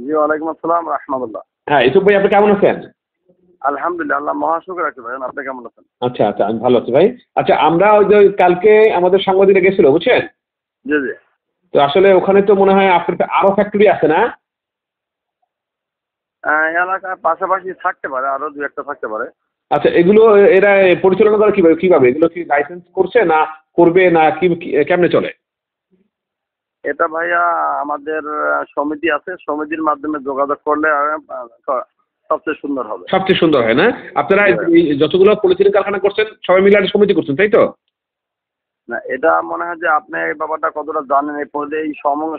জি ওয়ালাইকুম আসসালাম রহমতুল্লাহ। হ্যাঁ ইসুফ ভাই আপনি কেমন আছেন? আলহামদুলিল্লাহ আল্লাহ মহাশুকর আছে ভাই আপনি কেমন আছেন? আচ্ছা আচ্ছা আমি ভালো আছি ভাই। আচ্ছা আমরা ওই যে কালকে আমাদের সাংবাদিকরা গেছিল বুঝছেন? জি জি। তো আসলে ওখানে তো মনে হয় আপনার আরও ফ্যাক্টরি আছে না? এলাকার পাশাপাশি থাকতে পারে আরও দু একটা থাকতে পারে। আচ্ছা এগুলো এরা পরিচালনা করে কীভাবে? কীভাবে? এগুলো কি লাইসেন্স করছে না করবে না কি কি- কেমনে চলে? এটা ভাইয়া আমাদের সমিতি আছে সমিতির মাধ্যমে যোগাযোগ করলে সবচেয়ে সুন্দর হবে। সবচেয়ে সুন্দর হয় না? আপনারা যতগুলো পলিথিন কারখানা করছেন সবাই মিলে একটা সমিতি করছেন তাই তো? না এটা মনে হয় যে আপনি এই ব্যাপারটা কতটা জানেন এই এই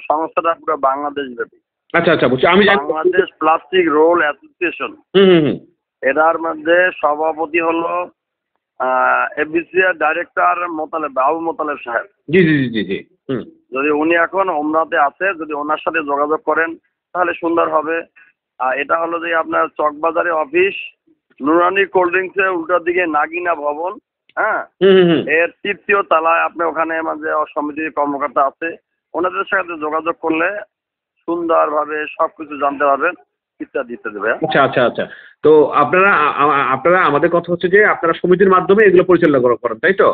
সংস্থাটা পুরো বাংলাদেশ ব্যাপী। আচ্ছা আচ্ছা বুঝছি। আমি বাংলাদেশ প্লাস্টিক রোল অ্যাসোসিয়েশন। হুম হুম হুম। এটার মধ্যে সভাপতি হলো এফবিসিআর ডাইরেক্টর মোতালেব আবু মোতালেব সাহেব। জি জি জি জি জি হুম। যদি উনি এখন ওমরাতে আছে যদি ওনার সাথে যোগাযোগ করেন তাহলে সুন্দর হবে। আর এটা হলো যে আপনার চকবাজারে অফিস নুরানি কোল্ড ড্রিঙ্কসের উল্টার দিকে নাগিনা ভবন হ্যাঁ? এর তৃতীয় তলায় আপনি ওখানে মানে সমিতির কর্মকর্তা আছে ওনাদের সাথে যোগাযোগ করলে সুন্দরভাবে সব কিছু জানতে পারবেন ইত্যাদি ইত্যাদি আচ্ছা আচ্ছা আচ্ছা। তো আপনারা আপনারা আমাদের কথা হচ্ছে যে আপনারা সমিতির মাধ্যমে এগুলো পরিচালনা করেন তাই তো?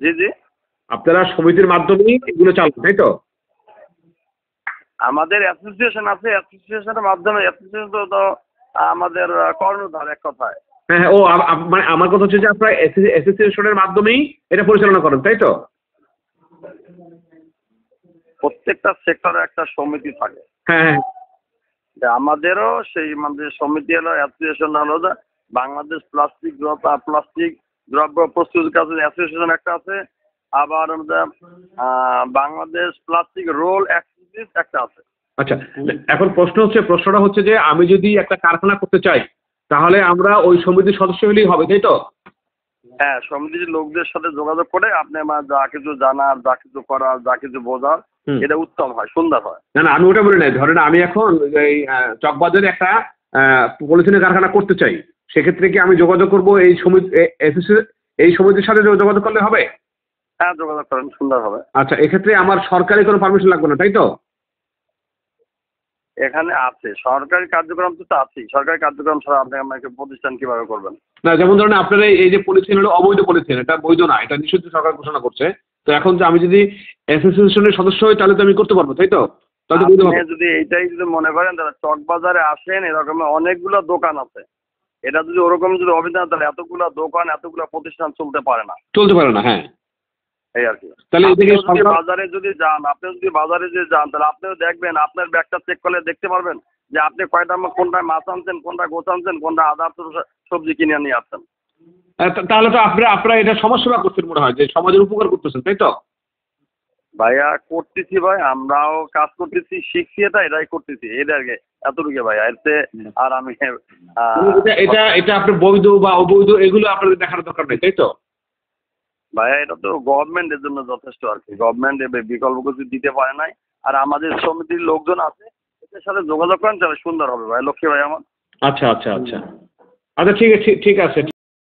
জি জি। আপনারা সমিতির মাধ্যমেই এগুলো চালান তাই তো? আমাদের অ্যাসোসিয়েশন আছে অ্যাসোসিয়েশনের মাধ্যমে অ্যাসোসিয়েশন তো আমাদের কর্ণধার এক কথায়। হ্যাঁ হ্যাঁ ও মানে আমার কথা হচ্ছে যে আপনারা অ্যাসোসিয়েশনের মাধ্যমেই এটা পরিচালনা করেন তাই তো? প্রত্যেকটা সেক্টরে একটা সমিতি থাকে। হ্যাঁ হ্যাঁ আমাদেরও সেই আমাদের সমিতি হলো অ্যাসোসিয়েশন হলো বাংলাদেশ প্লাস্টিক প্লাস্টিক দ্রব্য প্রস্তুত কাছে অ্যাসোসিয়েশন একটা আছে আবার বাংলাদেশ প্লাস্টিক রোল অ্যাক্টিভিটিস একটা আছে। আচ্ছা এখন প্রশ্ন হচ্ছে প্রশ্নটা হচ্ছে যে আমি যদি একটা কারখানা করতে চাই তাহলে আমরা ওই সমিতির সদস্য হলেই হবে তাই তো? হ্যাঁ সমিতির লোকদের সাথে যোগাযোগ করে আপনি আমার যা কিছু জানার যা কিছু করার যা কিছু বোঝার এটা উত্তম হয় সুন্দর হয়। না না আমি ওটা বলি নাই। ধরেন আমি এখন এই চকবাজারে একটা পলিথিনের কারখানা করতে চাই সেক্ষেত্রে কি আমি যোগাযোগ করব এই সমিতি এই সমিতির সাথে যোগাযোগ করলে হবে? হ্যাঁ যোগাযোগ করেন সুন্দর হবে আচ্ছা এক্ষেত্রে আমার সরকারি কোনো পারমিশন লাগবে না তাই তো? এখানে আছে সরকারি কার্যক্রম তো আছেই। সরকারি কার্যক্রম ছাড়া আপনি আমাকে প্রতিষ্ঠান কীভাবে করবেন? না যেমন ধরেন আপনার এই- যে পলিথিন হলো অবৈধ পলিথিন এটা বৈধ না এটা নিষিদ্ধ সরকার ঘোষণা করছে। তো এখন যে আমি যদি অ্যাসোসিয়েশনের সদস্য হই তাহলে তো আমি করতে পারব তাই তো? তাহলে বৈধ আপনি যদি এইটাই যদি মনে করেন তাহলে চকবাজারে আসেন এরকম অনেকগুলো দোকান আছে। এটা যদি ওরকম যদি অভিযান তাহলে এতগুলো দোকান এতগুলো প্রতিষ্ঠান চলতে পারে না। চলতে পারে না হ্যাঁ। এই আর কি। তাহলে বাজারে যদি যান আপনি যদি বাজারে যদি যান তাহলে আপনিও দেখবেন আপনার ব্যাগটা চেক করলে দেখতে পারবেন যে আপনি কয়টা কোনটা মাছ আনছেন কোনটা গোছ আনছেন কোনটা আদার সবজি কিনে নিয়ে আসছেন। তাহলে তো আপনারা আপনারা এটা সমাজসেবা করছেন মনে হয় যে সমাজের উপকার করতেছেন তাই তো? ভাইয়া করতেছি ভাই আমরাও কাজ করতেছি শিখছি এটা এটাই করতেছি এটা আর কি এতটুকু ভাইয়া এতে আর আমি এটা এটা আপনার বৈধ বা অবৈধ এগুলো আপনাদের দেখার দরকার নেই তাই তো? ভাইয়া এটা তো গভর্নমেন্টের জন্য যথেষ্ট আর কি। গভর্নমেন্ট বিকল্প কিছু দিতে পারে নাই। আর আমাদের সমিতির লোকজন আছে, এদের সাথে যোগাযোগ করেন তাহলে সুন্দর হবে ভাই, লক্ষ্মী ভাই আমার। আচ্ছা আচ্ছা আচ্ছা। আচ্ছা ঠিক আছে, ঠিক- ঠিক আছে